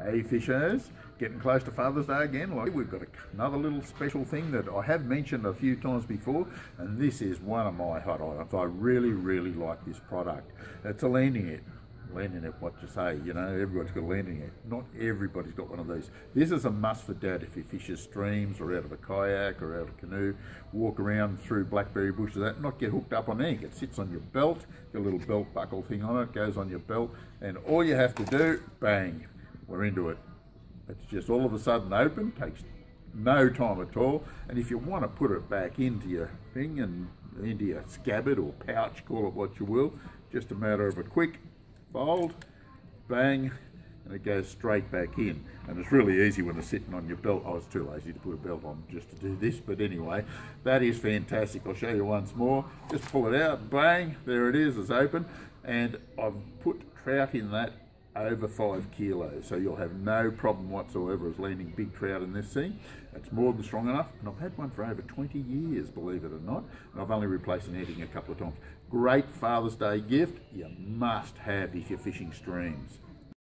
Hey fishers, getting close to Father's Day again. Like we've got another little special thing that I have mentioned a few times before, and this is one of my hot items. I really, really like this product. It's a landing net. Landing net, what you say, you know, everybody's got a landing net. Not everybody's got one of these. This is a must for dad if he fishes streams or out of a kayak or out of a canoe, walk around through blackberry bushes, that not get hooked up on anything. It sits on your belt, your little belt buckle thing on it, goes on your belt, and all you have to do, bang, we're into it. It's just all of a sudden open, takes no time at all. And if you want to put it back into your thing and into your scabbard or pouch, call it what you will, just a matter of a quick fold, bang, and it goes straight back in. And it's really easy when it's sitting on your belt. Oh, I was too lazy to put a belt on just to do this, but anyway, that is fantastic. I'll show you once more. Just pull it out, bang, there it is, it's open. And I've put trout in that over five kilos. So you'll have no problem whatsoever as landing big trout in this thing. It's more than strong enough. And I've had one for over 20 years, believe it or not. And I've only replaced the netting a couple of times. Great Father's Day gift. You must have if you're fishing streams.